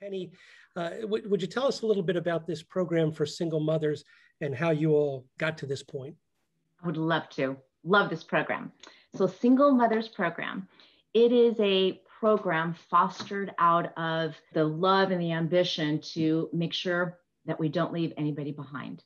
Penny, uh, w- would you tell us a little bit about this program for single mothers and how you all got to this point? I would love to. Love this program. So, Single Mothers Program, it is a program fostered out of the love and the ambition to make sure that we don't leave anybody behind.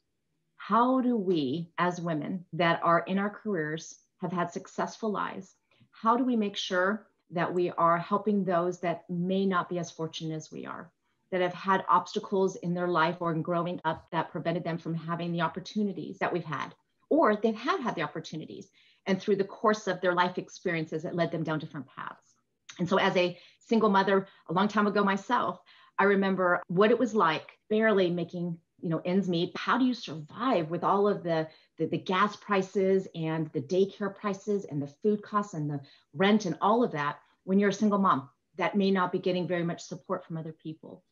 How do we, as women that are in our careers, have had successful lives, how do we make sure that we are helping those that may not be as fortunate as we are, that have had obstacles in their life or in growing up that prevented them from having the opportunities that we've had, or they have had the opportunities. And through the course of their life experiences, it led them down different paths. And so, as a single mother, a long time ago myself, I remember what it was like barely making you know ends meet how do you survive with all of the, the, the gas prices and the daycare prices and the food costs and the rent and all of that when you're a single mom? That may not be getting very much support from other people.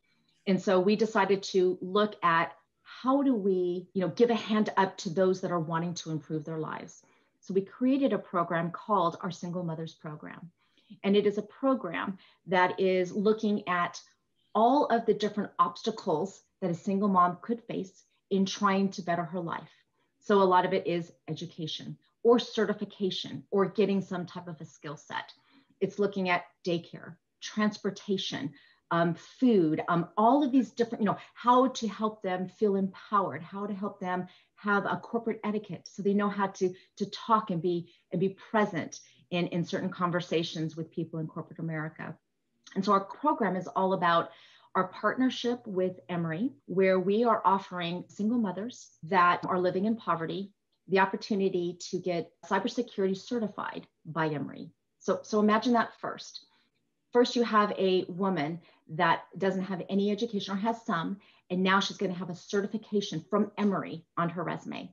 And so we decided to look at how do we you know give a hand up to those that are wanting to improve their lives. So we created a program called our single mothers program. And it is a program that is looking at all of the different obstacles that a single mom could face in trying to better her life. So a lot of it is education or certification or getting some type of a skill set. It's looking at daycare, transportation, um, food, um, all of these different, you know, how to help them feel empowered, how to help them have a corporate etiquette so they know how to, to talk and be and be present in, in certain conversations with people in corporate America. And so our program is all about our partnership with Emory, where we are offering single mothers that are living in poverty the opportunity to get cybersecurity certified by Emory. So, so imagine that first. First, you have a woman that doesn't have any education or has some, and now she's going to have a certification from Emory on her resume.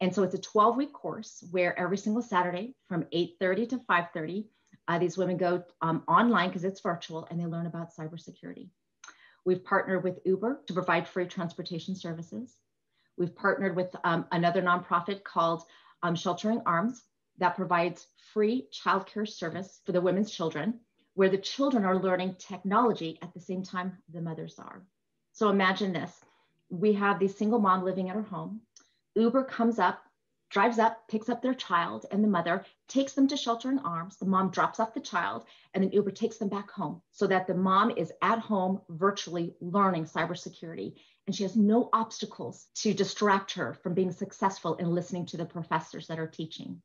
And so it's a 12 week course where every single Saturday from 8:30 to 5:30, uh, these women go um, online because it's virtual and they learn about cybersecurity. We've partnered with Uber to provide free transportation services. We've partnered with um, another nonprofit called um, Sheltering Arms that provides free childcare service for the women's children, where the children are learning technology at the same time the mothers are. So imagine this we have the single mom living at her home. Uber comes up drives up, picks up their child and the mother, takes them to Sheltering Arms. The mom drops off the child, and then Uber takes them back home so that the mom is at home virtually learning cybersecurity. And she has no obstacles to distract her from being successful in listening to the professors that are teaching.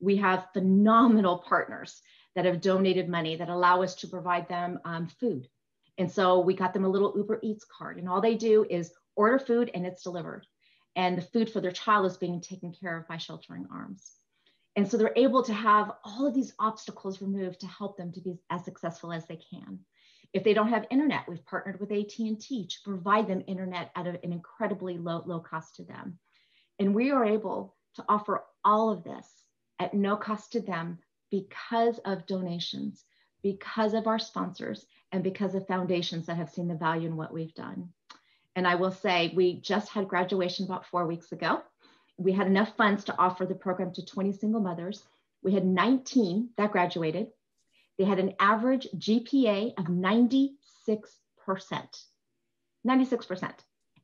We have phenomenal partners that have donated money that allow us to provide them um, food. And so we got them a little Uber Eats card, and all they do is order food and it's delivered and the food for their child is being taken care of by sheltering arms. And so they're able to have all of these obstacles removed to help them to be as successful as they can. If they don't have internet, we've partnered with AT&T to provide them internet at an incredibly low, low cost to them. And we are able to offer all of this at no cost to them because of donations, because of our sponsors, and because of foundations that have seen the value in what we've done. And I will say, we just had graduation about four weeks ago. We had enough funds to offer the program to 20 single mothers. We had 19 that graduated. They had an average GPA of 96%. 96%.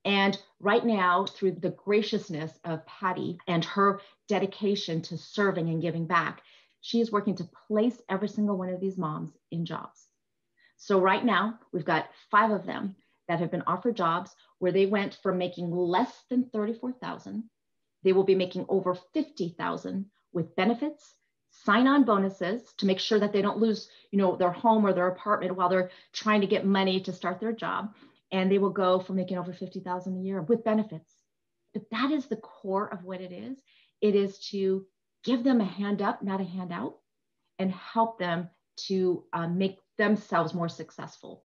And right now, through the graciousness of Patty and her dedication to serving and giving back, she is working to place every single one of these moms in jobs. So right now, we've got five of them that have been offered jobs where they went from making less than 34,000, they will be making over 50,000 with benefits, sign-on bonuses to make sure that they don't lose, you know, their home or their apartment while they're trying to get money to start their job, and they will go from making over 50,000 a year with benefits. But that is the core of what it is. It is to give them a hand up, not a handout, and help them to uh, make themselves more successful